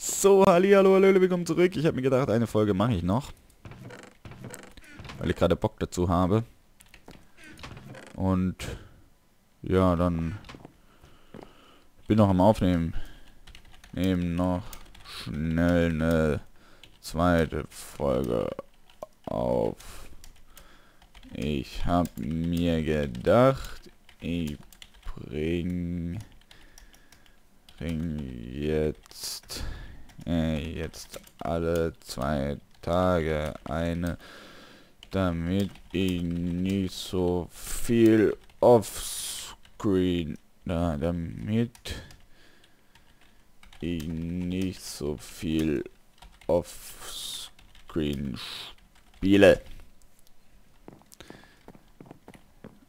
So, halli, hallo, hallo, willkommen zurück. Ich habe mir gedacht, eine Folge mache ich noch. Weil ich gerade Bock dazu habe. Und ja, dann bin noch am Aufnehmen. Nehmen noch schnell eine zweite Folge auf. Ich habe mir gedacht, ich bring, bring jetzt äh, jetzt alle zwei Tage eine, damit ich nicht so viel offscreen, da, damit ich nicht so viel offscreen spiele.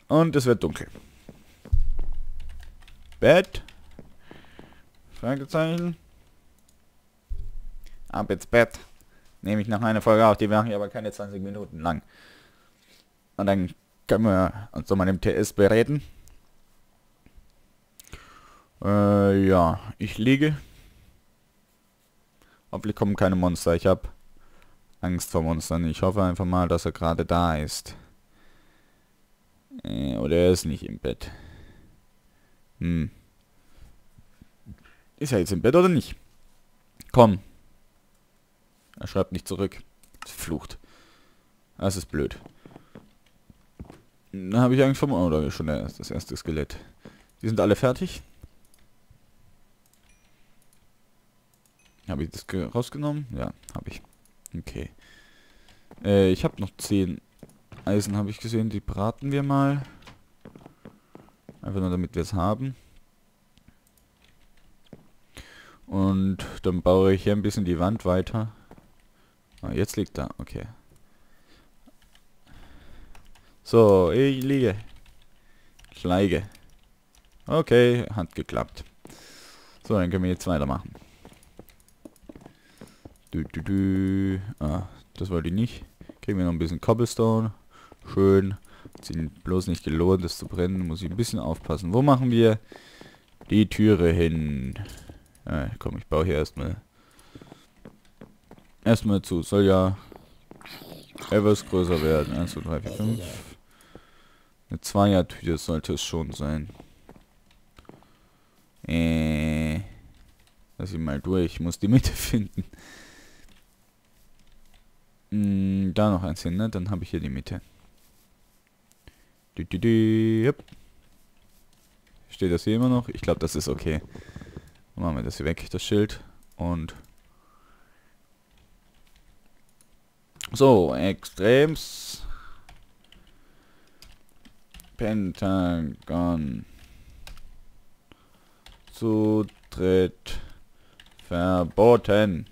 Und es wird dunkel. Bett? Fragezeichen. Ab ins Bett. Nehme ich noch eine Folge auf, die mache ich aber keine 20 Minuten lang. Und dann können wir uns nochmal im TS bereden. Äh, ja, ich liege. Hoffentlich kommen keine Monster. Ich habe Angst vor Monstern. Ich hoffe einfach mal, dass er gerade da ist. Äh, oder er ist nicht im Bett. Hm. Ist er jetzt im Bett oder nicht? Komm. Er schreibt nicht zurück. Flucht. Das ist blöd. Da habe ich Angst vor... Oder schon das erste Skelett. Die sind alle fertig. Habe ich das rausgenommen? Ja, habe ich. Okay. Äh, ich habe noch 10 Eisen, habe ich gesehen. Die braten wir mal. Einfach nur, damit wir es haben. Und dann baue ich hier ein bisschen die Wand weiter. Ah, jetzt liegt da. Okay. So, ich liege. Ich leige. Okay, hat geklappt. So, dann können wir jetzt weitermachen. Du, du, du. Ah, das wollte ich nicht. Kriegen wir noch ein bisschen Cobblestone. Schön. Hat bloß nicht gelohnt, das zu brennen. Muss ich ein bisschen aufpassen. Wo machen wir die Türe hin? Ah, komm, ich baue hier erstmal erstmal zu. Soll ja etwas größer werden. 1, 2, 3, 4, 5. Eine Zweiertüte sollte es schon sein. Äh. Lass ich mal durch. Ich muss die Mitte finden. Hm, da noch eins hin, ne? Dann habe ich hier die Mitte. Du, du, du, yep. Steht das hier immer noch? Ich glaube, das ist okay. Machen wir das hier weg, das Schild. Und... So, Extrems. Pentagon. Zutritt verboten.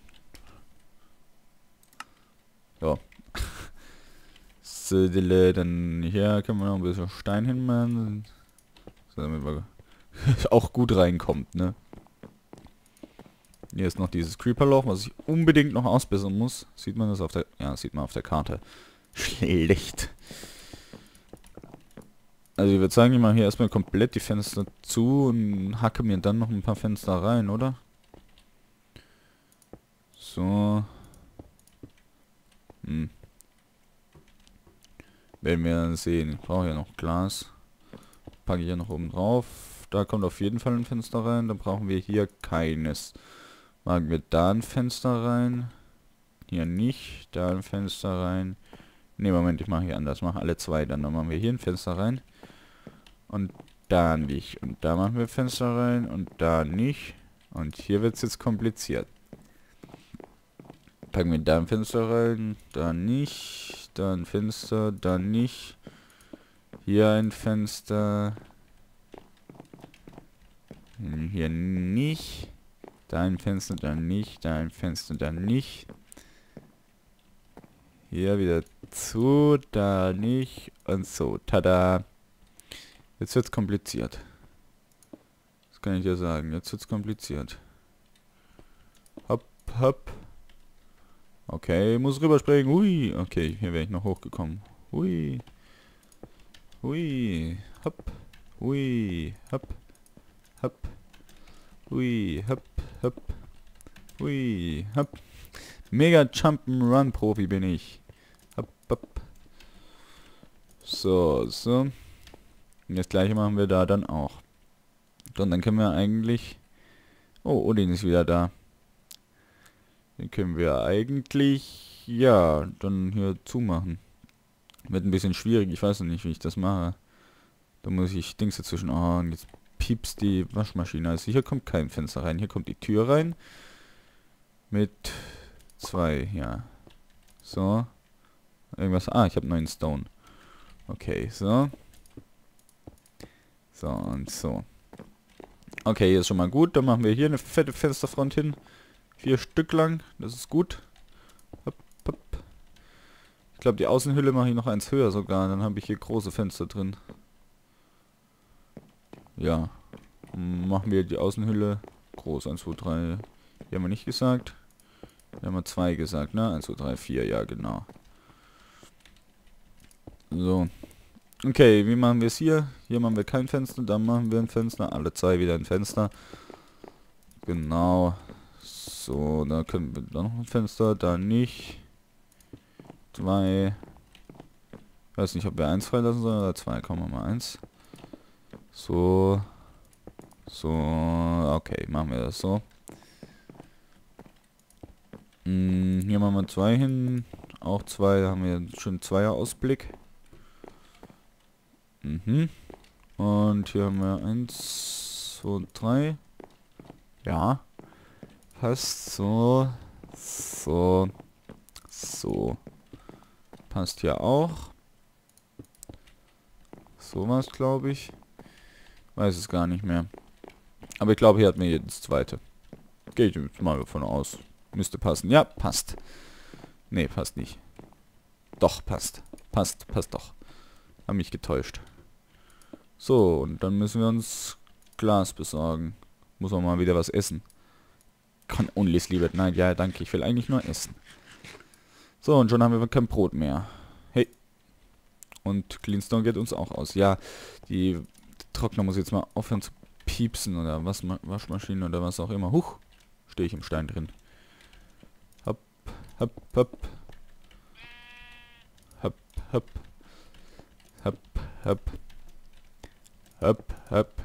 So. Dann hier können wir noch ein bisschen Stein hinmachen. So, damit wir auch gut reinkommt, ne? Hier ist noch dieses Creeper-Loch, was ich unbedingt noch ausbessern muss. Sieht man das auf der... Ja, sieht man auf der Karte. Schlecht. Also ich würde sagen, ich mache hier erstmal komplett die Fenster zu und hacke mir dann noch ein paar Fenster rein, oder? So. Hm. Werden wir sehen. Ich brauche ja noch Glas. Packe ich hier noch oben drauf. Da kommt auf jeden Fall ein Fenster rein. Dann brauchen wir hier keines. Machen wir da ein Fenster rein. Hier nicht. Da ein Fenster rein. Ne, Moment, ich mache hier anders. mache alle zwei. Dann, dann machen wir hier ein Fenster rein. Und da nicht. Und da machen wir Fenster rein. Und da nicht. Und hier wird es jetzt kompliziert. Packen wir da ein Fenster rein, da nicht, da ein Fenster, da nicht. Hier ein Fenster. Hier nicht. Da ein Fenster, da nicht, da ein Fenster, da nicht. Hier wieder zu, da nicht und so. Tada! Jetzt wird's kompliziert. Das kann ich ja sagen. Jetzt wird's kompliziert. Hopp, hopp. Okay, muss rüberspringen. Hui. Okay, hier wäre ich noch hochgekommen. Hui. Hui. Hopp. Hui. Hopp. Hopp. Hui. Hopp. Hopp. Hui, hopp. Mega Jump'n'Run Profi bin ich. Hopp, hopp. So, so. Und das gleiche machen wir da dann auch. Und dann können wir eigentlich... Oh, Odin ist wieder da. Den können wir eigentlich... Ja, dann hier zumachen. Wird ein bisschen schwierig. Ich weiß noch nicht, wie ich das mache. Da muss ich Dings dazwischen... Oh, und jetzt piepst die Waschmaschine. Also hier kommt kein Fenster rein. Hier kommt die Tür rein. Mit zwei, ja. So. Irgendwas... Ah, ich habe neuen Stone. Okay, so. So und so. Okay, hier ist schon mal gut. Dann machen wir hier eine fette Fensterfront hin. Vier Stück lang. Das ist gut. Ich glaube, die Außenhülle mache ich noch eins höher sogar. Dann habe ich hier große Fenster drin. Ja. Machen wir die Außenhülle groß. 1, 2, 3. Hier haben wir nicht gesagt. Hier haben wir zwei gesagt, ne? 1, 2, 3, 4. Ja, genau. So. Okay, wie machen wir es hier? Hier machen wir kein Fenster, dann machen wir ein Fenster. Alle zwei wieder ein Fenster. Genau. So, da können wir dann noch ein Fenster, da nicht. Zwei. Ich weiß nicht, ob wir eins freilassen sollen oder zwei. Kommen wir mal eins. So. So. Okay, machen wir das so. Hm, hier machen wir zwei hin. Auch zwei, da haben wir schon Zweier Ausblick. Mhm. Und hier haben wir eins, zwei, drei. Ja. Passt so. So. So. Passt hier auch. So was, glaube ich. Weiß es gar nicht mehr. Aber ich glaube, hier hat mir jedes zweite. Gehe ich jetzt mal davon aus. Müsste passen. Ja, passt. Nee, passt nicht. Doch, passt. Passt, passt doch. Hab mich getäuscht. So, und dann müssen wir uns Glas besorgen. Muss man mal wieder was essen. Kann Unlis lieber. Nein, ja, danke. Ich will eigentlich nur essen. So, und schon haben wir kein Brot mehr. Hey. Und Cleanstone geht uns auch aus. Ja, die Trockner muss jetzt mal aufhören zu piepsen oder was Waschmaschine oder was auch immer. Huch, stehe ich im Stein drin. Hopp, hopp, hopp. Hopp, hopp. Hopp, hopp. Hopp, hopp.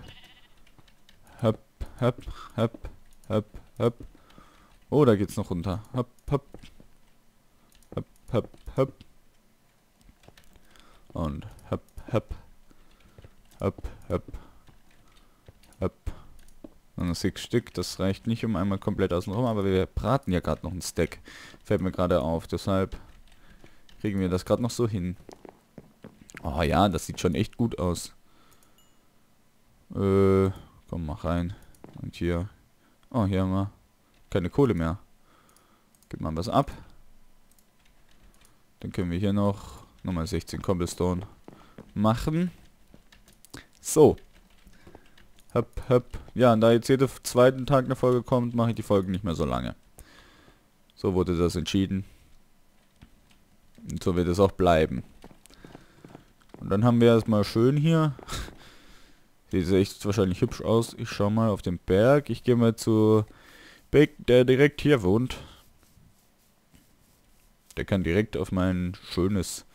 Hopp, hopp, hopp, hopp, hopp. Oh, da geht's noch runter. Hopp, hopp. Hopp, hopp, hopp. Und hopp, hopp. Hopp, hopp. Hopp. Und sechs Stück, das reicht nicht um einmal komplett außen rum, aber wir braten ja gerade noch ein Stack. Fällt mir gerade auf, deshalb kriegen wir das gerade noch so hin. Oh ja, das sieht schon echt gut aus. Äh, komm, mach rein. Und hier. Oh, hier haben wir keine Kohle mehr. Gib mal was ab. Dann können wir hier noch nochmal 16 Cobblestone machen. So. Höp, höp. Ja, und da jetzt jeden zweiten Tag eine Folge kommt, mache ich die Folgen nicht mehr so lange. So wurde das entschieden. Und so wird es auch bleiben. Und dann haben wir erstmal schön hier Sieht echt wahrscheinlich hübsch aus. Ich schau mal auf den Berg. Ich gehe mal zu Beck, der direkt hier wohnt. Der kann direkt auf mein schönes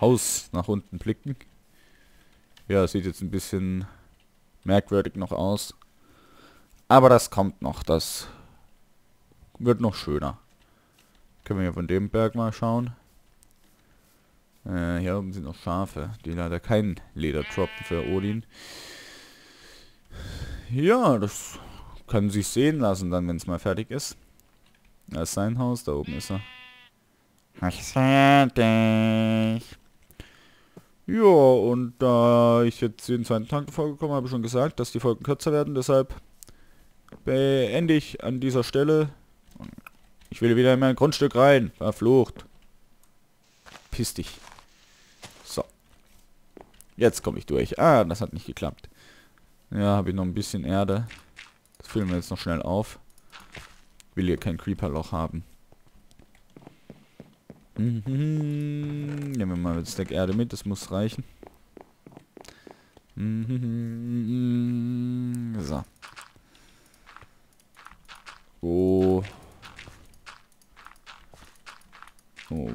Haus nach unten blicken. Ja, sieht jetzt ein bisschen merkwürdig noch aus. Aber das kommt noch. Das wird noch schöner. Können wir hier von dem Berg mal schauen. Äh, hier oben sind noch Schafe, die leider kein Leder droppen für Odin. Ja, das kann sich sehen lassen dann, wenn es mal fertig ist. Da ist sein Haus, da oben ist er. Fertig. Ja, und da ich jetzt jeden zweiten Tag vorgekommen habe, schon gesagt, dass die Folgen kürzer werden, deshalb beende ich an dieser Stelle. Ich will wieder in mein Grundstück rein. Verflucht. Piss dich. So. Jetzt komme ich durch. Ah, das hat nicht geklappt. Ja, habe ich noch ein bisschen Erde. Das füllen wir jetzt noch schnell auf. Will hier kein Creeper-Loch haben. Mhm. Nehmen wir mal ein Stack Erde mit, das muss reichen. Mhm. So. Oh. oh.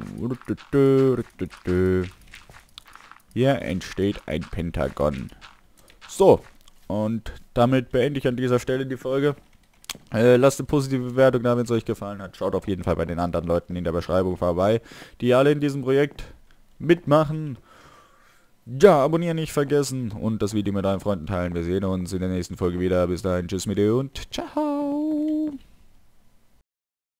Hier entsteht ein Pentagon. So. Und damit beende ich an dieser Stelle die Folge. Äh, lasst eine positive Bewertung da, wenn es euch gefallen hat. Schaut auf jeden Fall bei den anderen Leuten in der Beschreibung vorbei, die alle in diesem Projekt mitmachen. Ja, abonnieren nicht vergessen und das Video mit deinen Freunden teilen. Wir sehen uns in der nächsten Folge wieder. Bis dahin, tschüss mit dir und ciao.